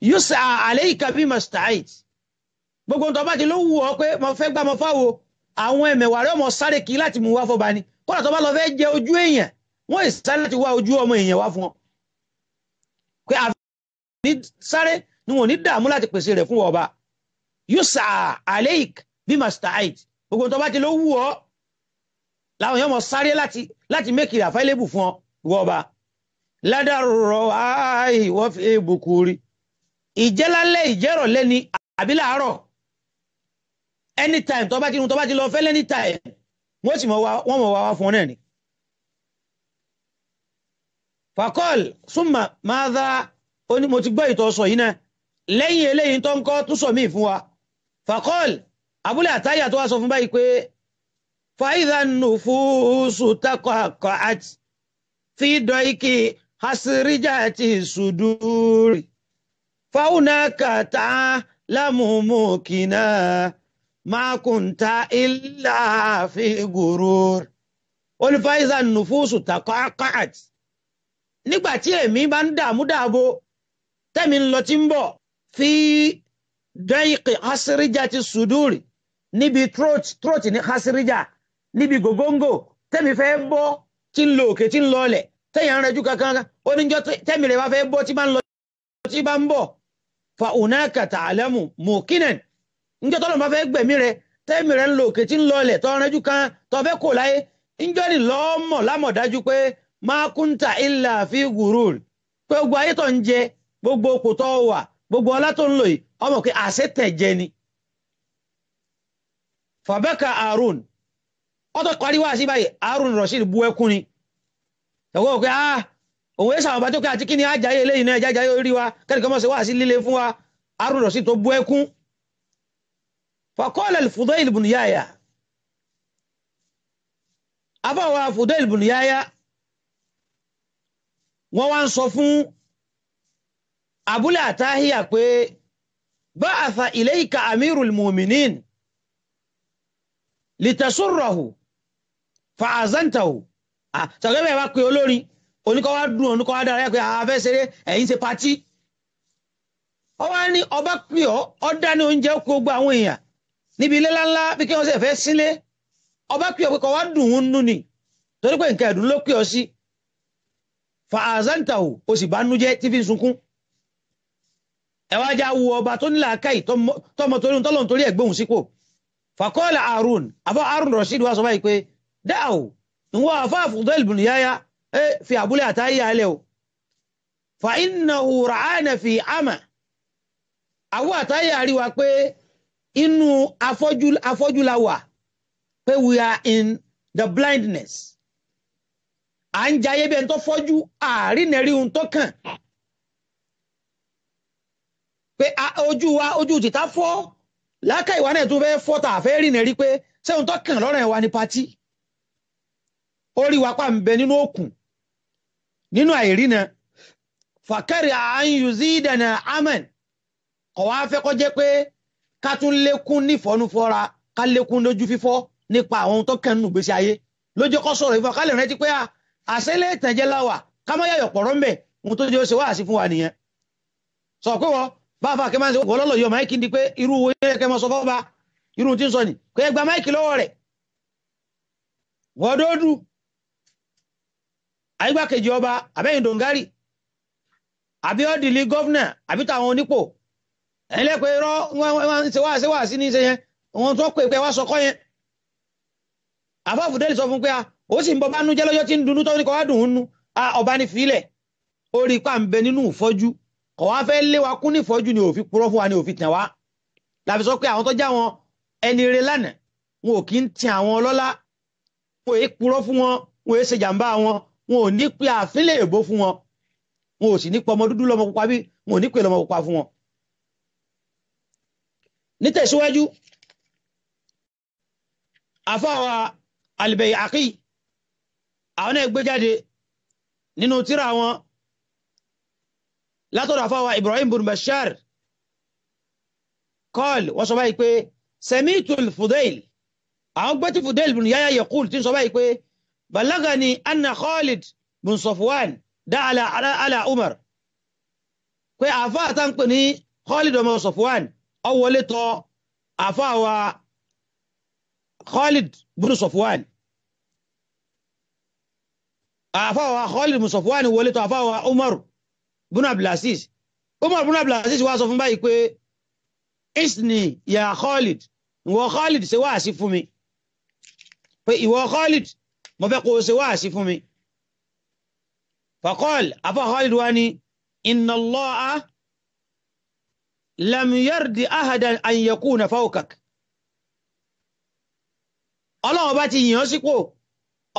yusa alayka bima sta'ait gbogbo nǹkan bá ti ló wù ọ pé mo fẹ́ gbá mo fáwo àwọn ẹ̀mẹ̀wà rẹ̀ ọmọ sáré kí láti mú wá fọba ni. Kódà tó bá lọ fẹ́ jẹ ojú èèyàn wọ́n ì sáré láti wá ojú ọmọ èèyàn wá fún ọ. Pé àfi sáré ni wọn ò ní dààmú láti pèsè rẹ̀ fún ọba. Yusa aleik bí ait gbogbo nǹkan bá ti ló wù ọ làwọn èèyàn mọ sáré láti láti mékìrì àfáìlébù fún ọ ìwọ ọba. Ládàrọ ààyè wọ́n fi bùkúrí ìjẹ́lálẹ́ ìjẹ́rọ̀lẹ́ ni àbí láàárọ̀? Anytime tó bá ti tó bá ti lọ fẹ́ anytime wọ́n sì mọ̀ wọ́n mọ̀ wá wá fún ọ náà ni. fakọ́l súnmà máa dá ó ní mo ti gbọ́ ìtọ́ sọ yìí náà. Lẹ́yìn eléyìí tó ń kọ́ tún sọ míì fún wa. Fakọ́l abúlé àtáyà tó wá sọ fún báyìí pé fàídà nùfúsù takọ̀ àkọ́ àti fi dọ̀íkì hasiríjà ti sùdúrì fáwọn kàtà lámùmùkìnà máa kùntà ilà fi gùrùr olùfàìsà nùfúsù takọ́kọ́t nígbà tí èmi bá ń dààmú dààbò tẹ́mi ń lọ tí ń bọ̀ fi dẹ́yìkì hasirija ti sùdúrì níbi throat ní hasirija níbi gògóńgò tẹ́mi fẹ́ bọ́ tí ń lọ òkè tí ń lọ ọlẹ̀ rẹ̀ jù kankan oníjọ́ tẹ́mi rẹ̀ wá fẹ́ bọ́ tí bá ń lọ tí bá ń bọ̀ fa unaka ta'lamu mukinan. Njẹ́ tọ́lọ́ bá fẹ́ gbẹ̀mí rẹ tẹ́mi rẹ ń lo òkè tí ń lọlẹ̀ tọ́ rẹ́jú kan tọ́ fẹ́ kò láyé. Njọ́ ni lọ́mọ̀ lámọ̀dájú pé ma kunta illa fi gurur pé gbogbo ayé tó ń jẹ gbogbo okò tó wà gbogbo ọlá tó ń lò yìí ọmọ pé àṣẹ tẹ̀ jẹ ni. fàbẹ́kà Harun. Ọtọ́ parí wá sí báyìí Harun Rashid bu ẹkún ni. Ẹ̀wọ́ pé ah òun yẹ sàwọn bàtọ́kẹ́ àti kíni ajáyé eléyìí náà jájáyé orí wa kẹ́nìkan mọ̀ sí wá sí líle fún wa arúnà sí tó bú ẹkún. faqala al-Fudayl ibn Yahya afáwa Fudayl ibn Yahya wá ń sọ fún abúlé àtàhíyà pé ba'atha ilayka amirul mu'minin litasurrahu fa'azantahu. Ah, sọ̀rọ̀ bẹ́ẹ̀ wá pé olórin oníkọ́ wá dùn oníkọ́ wá dára pé àfẹ́ ṣeré ẹ̀yin ṣe patí. Ọwá ní ọba pè ọ́ ọ dá ní oúnjẹ kó gbogbo àwọn èèyàn níbi ilé ńláńlá bí kí wọ́n sì fẹ́ sílé. Ọba pè ọ́ pé kọ́ wá dùn ún nú ni. Torí pé nǹkan ẹ̀dùn ló pè ọ́ sí. Fa azantahu o sì bá nújẹ́ tí fi ń sunkún. Ẹ wá já wo ọba tó nílà káì tọmọ torí tọ́lọ̀ torí ẹ̀gbóhùn sípò. Fàkọ́ọ̀lá Harun àbá Harun Rashid wá sọ báyìí pé dáàwò ìwọ àfá Fudail ibn Yahya fi àbúlé àtàyè alẹ́ o fa innahu ra'ana fi ama. Àwọ àtàyè àríwá pé inú afọ́jú la wà we are in the blindness. À ń jayé bí ẹni tó fọ́jú àárínẹ̀rí ohun tó kàn. Pé ojú wa ojú tìta fọ́. Láká ìwà náà tó fẹ́ fọ́ tà fẹ́ rìnẹ̀rí pé ṣé ohun tó kàn lọ́rọ̀ ẹ̀ wa ní patí? Orí wa pa ń bẹ nínú nínú àìrínà fàkẹ́rì àáyùzídànà amen kọ̀ wá fẹ́ kọ́ jẹ́ pé ká tún lékún nífọ̀ọ́nufọ́ra ká lékún lójú fífọ́ nípa àwọn tó kàn nínú ìgbésí ayé. Lójú kọ́ sọ̀rọ̀ ìfọ̀ ká lè rántí pé àṣẹlẹ̀ ìtànjẹ́ láwà ká má yàyọ̀ pọ̀rọ̀ ń ohun tó jẹ́ ó ṣe wá sí fún wa nìyẹn. Sọ pé wọ́n bá fà kí máa ń ṣe wọ́n lọ́lọ́ yọ máìkì di pé irú owó yẹn kẹ́ mọ́ sọ fọ́ba irú tí ń sọ ni kò yẹ gba máìkì lọ́wọ́ rẹ̀. Wọ́n dóódù àyígbákejì ọba àbẹ́yìn dòǹgárì àbí ọ́dìlì gọ́fúnà àbí táwọn onípò. Ẹ̀yìn lẹ́pẹ́ irọ́ wọ́n ṣe wá ṣe wá sí ní ṣe yẹn. Wọ́n tó pè pé wá sọkọ́ yẹn. Àbáfù délì sọ fún pé ó sì ń bọ́ bá nú jẹ́ lọ́jọ́ tí ń dunú tó ní kọ́ wá dùn ún nú ọba ní filẹ̀ ó rí ipá ń bẹ nínú ìfọ́jú. Kọ̀ wá fẹ́ lé wa kún ní ìfọ́jú ni òfin purọ́ fún wa ni òfin tàn wá. Láfi sọ pé àwọn tó já wọn ẹni rere lánàá wọn ò kí ń tin àwọn ọlọ́lá. Wọn ò purọ́ fún wọn wọn ò ṣe wọn wọn ò ní pe àfínlẹ̀ èbó fún wọn. Wọn ò sì ní pe ọmọ dúdú lọ́mọ pupa bí. Wọn ò ní pe lọ́mọ pupa fún wọn. nítẹ̀síwájú àfọwọ́ Al-Bayhaqi àwọn náà gbé jáde nínú tírà wọn látọ̀dọ̀ àfọwọ́ Ibrahim bin kọ́ọ̀l wọ́n sọ báyìí pé sami'tul Fudail àwọn gbé tí Fudail bin Yahya yaqul tí ń sọ báyìí pé balagani anna Khalid bin Safwan dá ala Umar. Pé àfá àtàn pè ní Khalid ọmọ Safwan ó wọlé tọ̀ àfá wa Khalid bin Safwan. Àfá wa Khalid bin Safwan wọlé tọ̀ àfá wa Umar bin Abdulaziz Umar bin Abdulaziz wá sọ fún báyìí pé isni ya Khalid ìwọ Khalid ṣe wá sí fún mi. Pé ìwọ Khalid mo fẹ́ kó o ṣe wá sí fún mi. Faqal afa Khalid wa ni inna Allaha lam yardi ahadan an yakuna fawkak ọlọ́wọ́ bá ti yìn ọ́ sípò.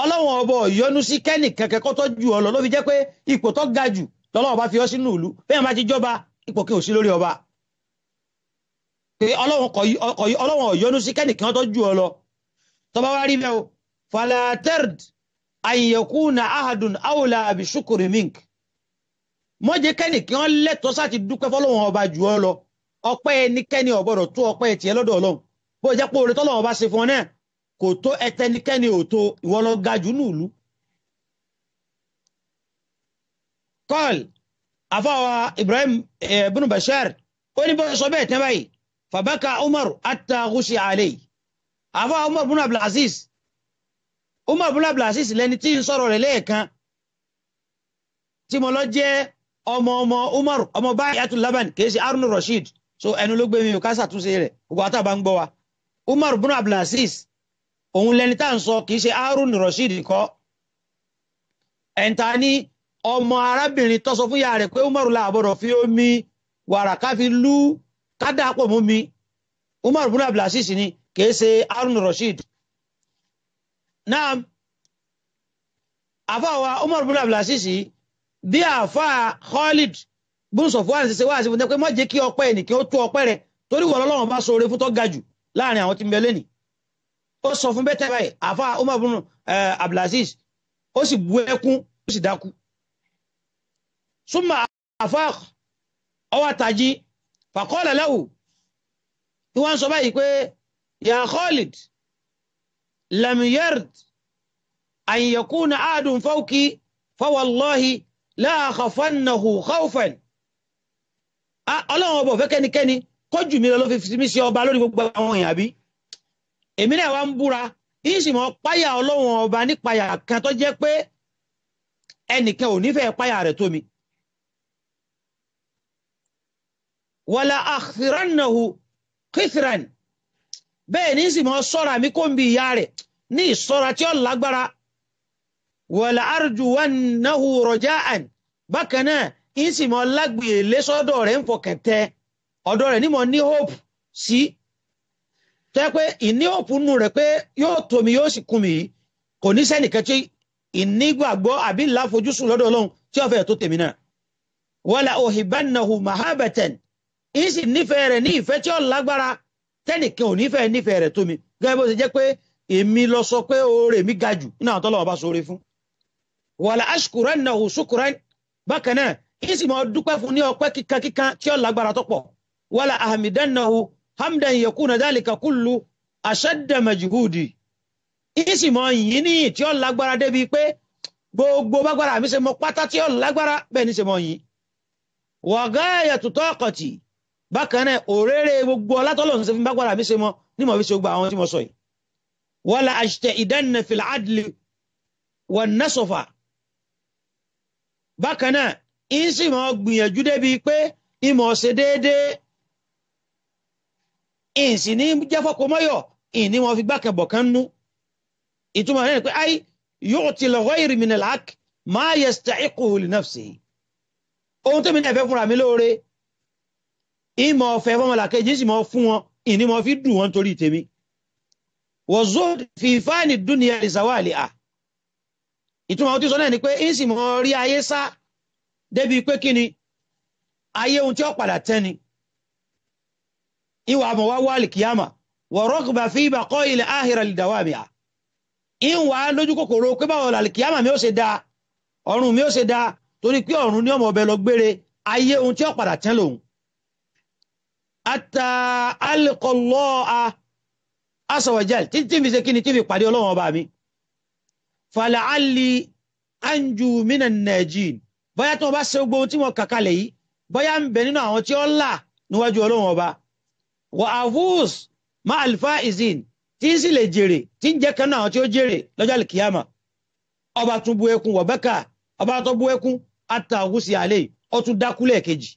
Ọlọ́wọ́ ọbọ̀ yọ́nú sí kẹ́nì kẹ̀kẹ́ kọ́ tó ju ọ lọ ló fi jẹ́ pé ipò tó ga jù lọ́lọ́wọ́ bá fi ọ́ sínú ìlú. Bẹ́ẹ̀ bá ti jọba ipò kí o sí lórí ọba. Pé ọlọ́wọ́ yọ́nú sí kẹ́nì kan tó ju ọ lọ. Tó bá wá rí bẹ́ẹ̀ o fala tard an yakuna ahadun awla bi shukri mink. Mọ́jẹ́ kẹ́nì kí wọ́n lẹ́tọ̀ọ́ sáti dúpẹ́ fọ́lọ́wọ́n ọba jù ọ lọ. Ọpẹ́ ẹnikẹ́ni ọ̀gbọ́dọ̀ tó ọpẹ́ tiẹ̀ lọ́dọ̀ ọlọ́run. Bó jẹ́ pé oore tọ́lọ́wọ́n bá ṣe fún ọ náà kò tó ẹtẹnikẹ́ni ò tó ìwọ lọ ga jù nùlú. kọ́ọ̀l àfọwà Ibrahim ibn Bashar ó ní bọ́ọ̀ sọ bẹ́ẹ̀ tẹ́ báyìí fàbákà Umar atta ghushi alayhi. Àfọwà Umar ibn Abdulaziz Umar ibn Abdulaziz lẹni tí ń sọ̀rọ̀ rẹ̀ lẹ́ẹ̀kan tí mo lọ jẹ́ ọmọ ọmọ Umar ọmọ Bayatul Laban kìí ṣe Harun Rashid. So ẹnu ló gbé mi ò ká ṣàtúnṣe rẹ̀. Gbogbo àtàbà ń gbọ́ wa. Umar ibn Abdulaziz òun lẹni tá à ń sọ kìí ṣe Harun Rashid kọ́. Ẹ̀ǹta ní ọmọ arábìnrin tó sọ fún ìyá rẹ̀ pé Umaru làbọ̀dọ̀ fi omi wàrà ká lú kádà pọ̀ mú mi Umaru ibn Abdulaziz ni kìí ṣe Harun Rashid náà àfáwà Umaru ibn Abdulaziz bí àfáà Khalid bùn Safwan ṣe ṣe wá sí fún pé má jẹ́ kí ọpẹ́ ẹnìkan ó tó ọpẹ́ rẹ̀ torí wọ́n lọ́wọ́n bá sọ oore fún tó ga jù láàárín àwọn tí ń bẹ lẹ́nìí ó sọ fún bẹ́tẹ̀ báyìí àfa Umar bin Abdulaziz ó sì bu ẹkún ó sì dákú. Súnmọ́ àfa ọwọ́ àtàjí faqala tí wọ́n sọ báyìí pé ya Khalid lam yard an yakuna ahadun fawki fawallahi la akhafannahu khawfan ọlọ́run ọbọ̀ fẹ́ kẹ́nikẹ́ni kọjú mi lọ ló fi mí sí ọba lórí gbogbo àwọn èèyàn bí èmi náà wá ń búra yín sì mọ páyà ọlọ́run ọba nípayà kan tó jẹ́ pé ẹnìkan ò nífẹ̀ẹ́ páyà rẹ̀ tó mi. wàlà àkìránnahu kìtìrán bẹ́ẹ̀ ní sì mọ sọ́ra mi kó ń bi ìyá rẹ̀. Ní ìsọ́ra tí ó lágbára. Wàlà arjuwannahu raja'an. Bákan náà yín sì mọ lágbèé lẹ́sọ́dọ̀ rẹ̀ ń fọkẹ̀tẹ́ ọ̀dọ̀ rẹ̀ ní mọ̀ ní hope sí. Tẹ́ pé ìní hope nù rẹ̀ pé yóò tómi yóò sì kún mi. Kò ní sẹ́nìkan tí ìnígbàgbọ́ àbí láfojúsùn lọ́dọ̀ ọlọ́run tí ó tó tèmi náà. Wala uhibbannahu mahabatan. Yín sì nífẹ̀ẹ́ rẹ̀ ní ìfẹ́ tí ó lágbára tẹ́nìkan ò nífẹ̀ẹ́ nífẹ̀ẹ́ rẹ̀ tómi gẹ́gẹ́ bó ṣe jẹ́ pé èmi lọ sọ pé oore mi ga jù nínú àwọn tọ́lọ́wọ́ bá sóore fún. Wala ashkurannahu shukran. Bákan náà yín sì máa dúpẹ́ fún ní ọpẹ́ kíkankíkan tí ó lágbára tó pọ̀. Wala ahmidannahu hamdan yakuna dhalika kullu ashadda majhudi. Yín sì máa yìn ní tí ó lágbára débi pé gbogbo bágbára mi ṣe mọ pátá tí ó lágbára bẹ́ẹ̀ ní ṣe mọ yìn wa taqati bákan náà òréré gbogbo ọlátọ́lọ́run ṣe fún bágbára mi ṣe mọ ní mọ̀ fi ṣe gbogbo àwọn tí mo sọ yìí. Wala ajtahidanna fil adli wan nasafa. Bákan náà ń sì mọ gbìyànjú débi pé ìmọ̀ ṣe déédéé ìsìn ní jẹ́fọ́kọ mọ́yọ̀ ìní wọn fi gbákẹ̀bọ̀ kan nú. Ìtumọ̀ rẹ̀ pé ay yu'ti al-ghayri min al-haqq ma yastahiquhu li nafsihi. Ohun tó mi náà fẹ́ fúnra mi lóore ìmọ̀ ọ̀fẹ́ fọmọlà kejì sì mọ̀ fún wọn. Ìní wọn fi dùn wọn torí tèmi. Wa zuhd fi fani dunya li zawaliha ìtumọ̀ ni pé ìsìn mọ̀ rí ayé sá. Débi pé kí ni? Ayé ohun tí ó padà tẹ́ni ìwà àmọ̀ wá wà lìkìyàmà wọ̀ rọ́gbà fi baqa'i al-akhirah li dawamiha ìwà lójú kòkòrò pé báwo làlìkìyàmà mi ó ṣe dáa ọ̀run mi ó ṣe dáa torí pé ọ̀run ní ọmọ ọbẹ̀ lọ gbére ayé ohun tí ó padà tẹ́ lòun ata azza wa jal. Títí fi ṣe kí ni tí fi pàdé ọlọ́wọ́n ọba mi. Fala'alli anju minan najin. Bóyá tí wọ́n bá ṣe gbogbo tí wọ́n kàkalẹ̀ yìí bóyá ń bẹ nínú àwọn tí ó là níwájú ọlọ́wọ́n ọba. Wa avus ma alfaizin tí ń sì lè jèrè tí ń jẹ́ kan àwọn tí ó jèrè lọ́jọ́ alkiyama ọba tún bú ẹkún wọ̀ bẹ́kà ọba tó bú ẹkún àtàwùsí àlẹ́ ó tún kejì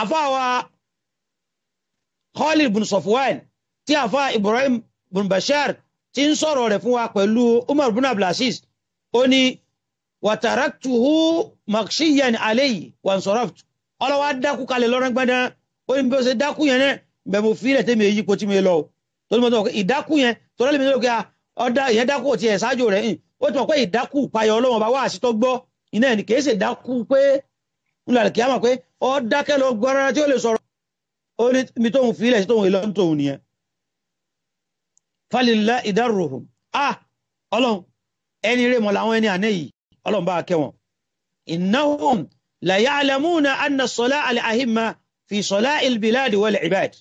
àfáwa Khalid bin Safwan tí àfá Ibrahim bin Bashar tí ń sọ̀rọ̀ rẹ̀ fún wa pẹ̀lú Umar bin Abdulaziz ó ní wàtàràtùhù makshiyan alayhi wan saraftu ọlọ́wà dákú kalẹ̀ lọ́rọ̀ gbẹ́dán ó ní bí ó ṣe dákú yẹn náà bẹ̀ mo fi ilẹ̀ tẹ́mi èyí po tí mi lọ tó ní mo tọ́ ìdákú yẹn tó lọ́lẹ̀ mi lọ́lọ́ kí ọ̀dà ìyẹn dákú ò tiẹ̀ ṣáájú rẹ̀. Ó ti pé ìdákú payọ̀ ọlọ́wọ́n bá wà sí tó gbọ́ iná ẹ̀ ní kìí ṣe dákú pé ńlá kìí àmọ̀ pé ọ dákẹ́ lọ gbọ́ rárá tí ó lè sọ̀rọ̀. Ó ní mi tóun fi ilẹ̀ sí tóun ìlọ́ tóun nìyẹn. Falillah idarruhum. Ah! Ọlọ́run ẹni rẹ̀ mọ̀ làwọn ẹni àná yìí. Ọlọ́run bá kẹ́ wọn. La ya'lamuna anna as-salah al-ahimma fi salah al-bilad wal-ibad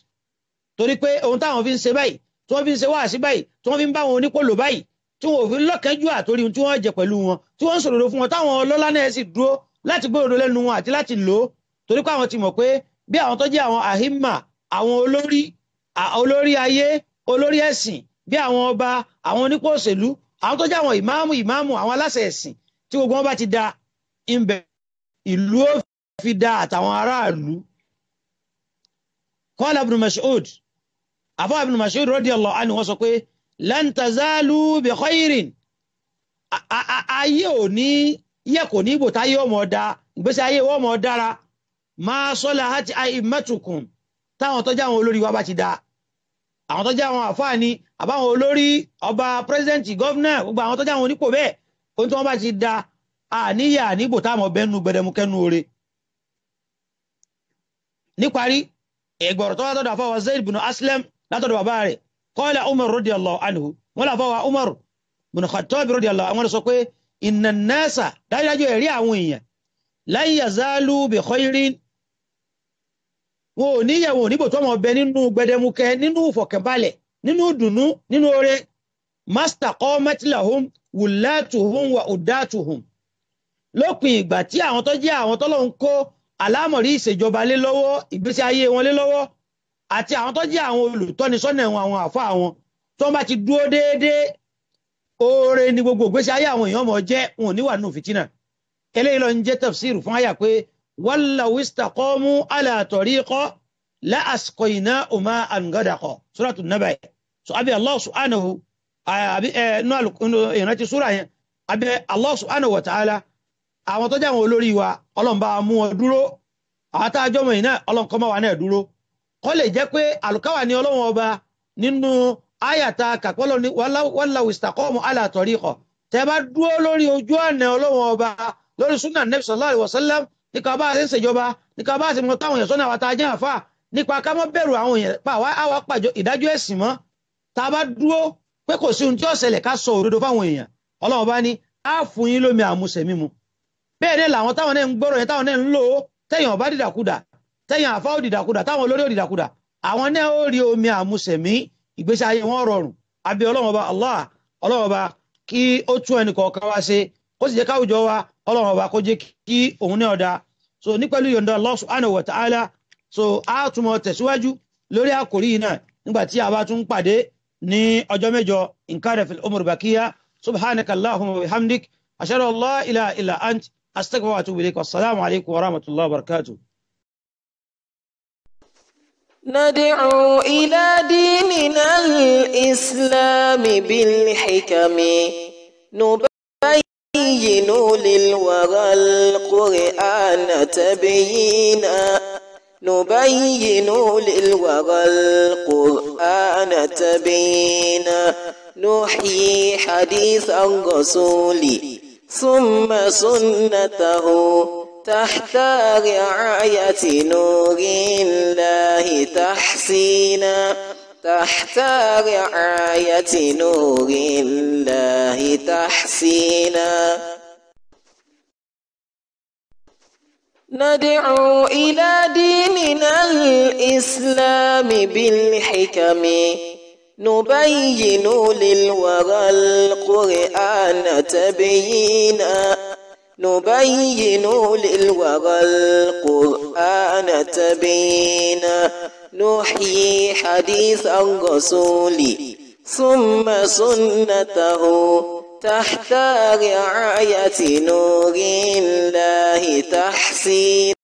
torí pé ohun táwọn fi ń ṣe báyìí tí wọ́n fi ń ṣe wáàsí báyìí tí wọ́n fi ń bá wọn onípòlò báyìí tí wọ́n fi lọ́kẹ́jú àtórí tí wọ́n jẹ pẹ̀lú wọn tí wọ́n ń sòrò fún wọn táwọn ọlọ́lá náà sì dúró láti gbé òdo lẹ́nu wọn àti láti lò ó torí pé àwọn ti mọ̀ pé bí àwọn tó jẹ́ àwọn àhímà àwọn olórí olórí ayé olórí ẹ̀sìn bí àwọn ọba àwọn onípò òṣèlú àwọn tó jẹ́ àwọn ìmáàmù ìmáàmù àwọn aláṣẹ ẹ̀sìn tí gbogbo wọn bá ti da ń bẹ ìlú ó fi da àtàwọn aráàlú. Qala Ibn Mas'ud àfọwọ́ Ibn Mas'ud radiyallahu anhu wọ́n sọ pé lan tazalu ayé ò yẹ kò ní ibò táyé ọmọ ọ̀dá ìgbésí ayé wọ́n mọ̀ dára máa sọ́lá àti a'immatukum táwọn tó jẹ́ àwọn olórí wa bá ti da àwọn tó jẹ́ àwọn àfáàní àbáwọn olórí ọba pírẹsidẹ́ǹtì gọ́vnà gbogbo àwọn tó jẹ́ àwọn onípò bẹ́ẹ̀ ohun tí wọ́n bá ti da àníyà níbò táwọn bẹ́nu gbẹdẹmukẹ́nu oore. níparí ẹgbọ̀rọ̀ tó wá tọ́dọ̀ àfọwọ́ Zayd bin Aslam látọ̀dọ̀ bàbá rẹ̀ qala Umar radiyallahu anhu. Wọ́n làfọwọ́ Umar bin Khattab radiyallahu anhu sọ pé inna an-nasa dájúdájú ẹ̀rí àwọn èèyàn lan yazalu bi khairin wọn ò níyẹ̀wò níbò tó mọ̀ bẹ nínú gbẹdẹmukẹ nínú ìfọ̀kànbalẹ̀ nínú dùnú nínú oore. Mastaqamat lahum wùlátùhùn wà ùdátùhùn lópin ìgbà tí àwọn tó jẹ́ àwọn tọ́lọ́hun kó àlámọ̀rí ìṣèjọba lé lọ́wọ́ ìgbésí ayé wọn lé lọ́wọ́ àti àwọn tó jẹ́ àwọn olùtọ́nisọ́nà wọn àwọn àfa àwọn tó bá ti dúró déédéé oore ni gbogbo ìgbésí ayé àwọn èèyàn mọ̀ jẹ́ wọn ò ní wà nù fìtínà. Eléyìí lọ ń jẹ́ tafsir fún àyà pé istaqamu ala tariqa la asqaynahum ma'an ghadaqa. Suratu naba so abi Allah subhanahu àbí ẹ nínú ìrántí súra yẹn. Àbí Allah subhanahu wa ta'ala àwọn tó jẹ́ àwọn olórí wa ọlọ́run bá mú wọn dúró. Àwọn tá a jọmọ yìí náà ọlọ́run kọ́ mọ́ wa náà dúró. Kọ́ lè jẹ́ pé àlùkáwà ní ọlọ́run ọba nínú àyàtà kàpọ́lọ́ ní wasallam nípa bá a ṣe ń ṣèjọba nípa bá a ṣe mọ táwọn èèyàn sọ́nà àwọn tá a jẹ́ àfà nípa ká mọ́ bẹ̀rù àwọn èèyàn pa àwa àwa pàjọ ìdájọ́ ẹ̀sìn mọ́. Tá a bá dúró pé kò sí ohun tí ó ṣẹlẹ̀ ká sọ òdodo fáwọn èèyàn ọlọ́run bá ní á fún yín lómi àmúṣẹ mímu. Bẹ́ẹ̀ ni làwọn táwọn náà ń gbọ́rọ̀ yẹn táwọn náà ń lò ó tẹ̀yìn ọ̀bá dìdàkudà tẹ̀yìn àfa ó dìdàkudà táwọn olórí ó dìdàkudà àwọn náà ó rí omi àmúṣẹmí ìgbésí ayé wọn rọrùn. Àbí ọlọ́run ọba allah ọlọ́run ọba kí ó tún ẹnì kọ̀ọ̀kan wá ṣe kó sì jẹ́ káwùjọ wa ọlọ́run ọba kó jẹ́ kí òun náà dáa so ní pẹ̀lú yọ̀ǹda allah subhanahu wa ta'ala so a tún mọ tẹ̀síwájú lórí àkòrí yìí náà nígbà tí a bá tún pàdé ní ọjọ́ mẹ́jọ in kana fil umur bakiya subhanaka allahumma wa bihamdik ashhadu an la ilaha illa ant astaghfiruka wa atubu ilayk wassalamu alaykum wa rahmatullahi wa barakatuh ندعو إلى ديننا الإسلام بالحكم نبين للورى القرآن تبيينا. نبين للورى القرآن تبيينا. نحيي حديث الرسول ثم سنته تحت رعاية نور الله تحسينا. تحت رعاية نور الله تحسينا. ندعو إلى ديننا الإسلام بالحكم. نبين للورى القرآن تبيينا. نبين للورى القرآن تبينا. نحيي حديث الرسول ثم سنته تحت رعاية نور الله تحسين.